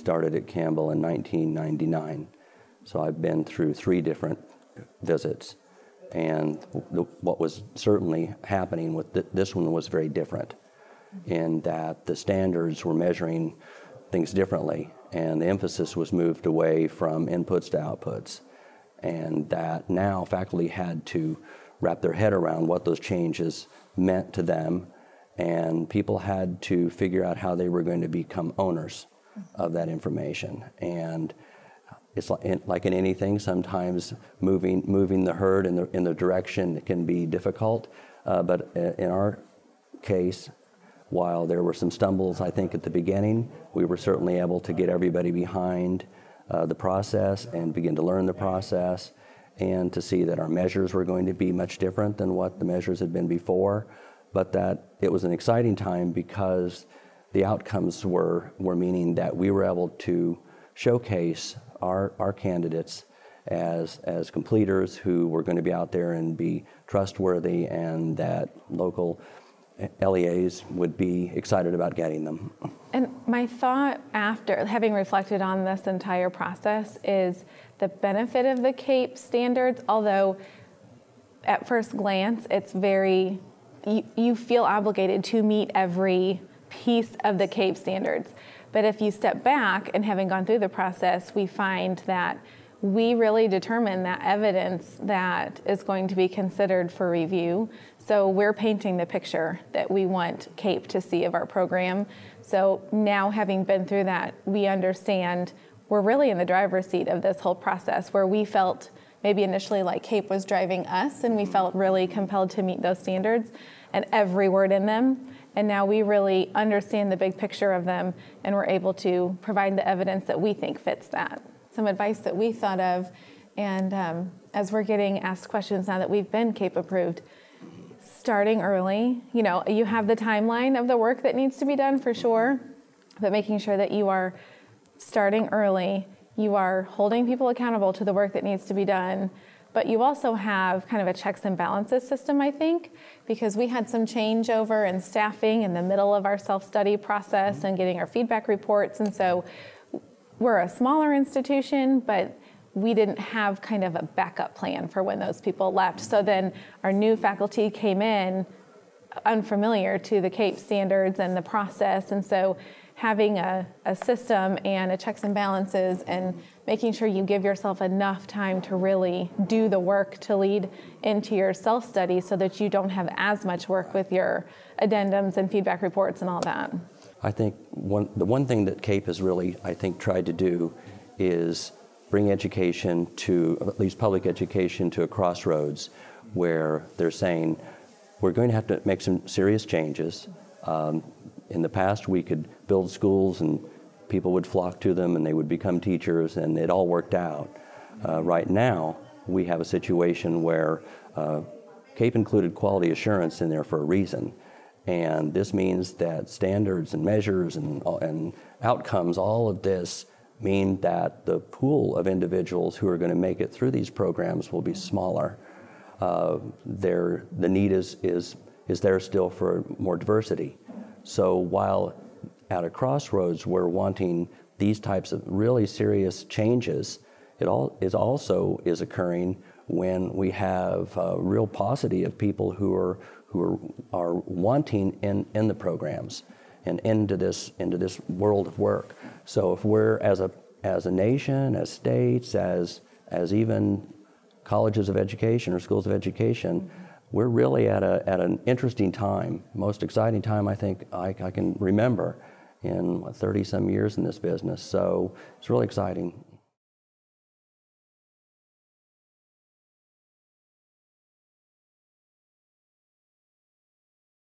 started at Campbell in 1999. So I've been through three different visits. And the, what was certainly happening with th- this one was very different in that the standards were measuring things differently, and the emphasis was moved away from inputs to outputs. And that now faculty had to wrap their head around what those changes meant to them, and people had to figure out how they were going to become owners of that information. And it's like in, like in anything, sometimes moving, moving the herd in the, in the direction can be difficult. Uh, but in our case, while there were some stumbles, I think, at the beginning, we were certainly able to get everybody behind uh, the process and begin to learn the process and to see that our measures were going to be much different than what the measures had been before. But that it was an exciting time because the outcomes were, were meaning that we were able to showcase our, our candidates as, as completers who were going to be out there and be trustworthy and that local LEAs would be excited about getting them. And my thought after having reflected on this entire process is the benefit of the CAEP standards, although at first glance it's very, you, you feel obligated to meet every piece of the CAEP standards. But if you step back and having gone through the process, we find that we really determine that evidence that is going to be considered for review. So we're painting the picture that we want CAEP to see of our program. So now, having been through that, we understand we're really in the driver's seat of this whole process where we felt maybe initially like CAEP was driving us and we felt really compelled to meet those standards and every word in them. And now we really understand the big picture of them and we're able to provide the evidence that we think fits that. Some advice that we thought of, and um, as we're getting asked questions now that we've been CAEP approved, starting early. You know, you have the timeline of the work that needs to be done for sure, but making sure that you are starting early, you are holding people accountable to the work that needs to be done, but you also have kind of a checks and balances system, I think, because we had some changeover in staffing in the middle of our self study process mm-hmm. and getting our feedback reports. And so we're a smaller institution, but we didn't have kind of a backup plan for when those people left. So then our new faculty came in unfamiliar to the CAEP standards and the process. And so having a, a system and a checks and balances and making sure you give yourself enough time to really do the work to lead into your self study so that you don't have as much work with your addendums and feedback reports and all that. I think one, the one thing that CAEP has really, I think, tried to do is bring education to, at least public education, to a crossroads where they're saying, we're going to have to make some serious changes. Um, in the past, we could build schools and people would flock to them and they would become teachers and it all worked out. Uh, right now, we have a situation where uh, CAEP included quality assurance in there for a reason. And this means that standards and measures and, and outcomes, all of this mean that the pool of individuals who are going to make it through these programs will be smaller. Uh, the need is, is, is there still for more diversity. So while at a crossroads we're wanting these types of really serious changes, it all is also is occurring when we have a real paucity of people who are who are, are wanting in, in the programs and into this into this world of work. So if we're as a as a nation, as states, as as even colleges of education or schools of education, we're really at, a, at an interesting time, most exciting time I think I, I can remember in 30 some years in this business. So it's really exciting.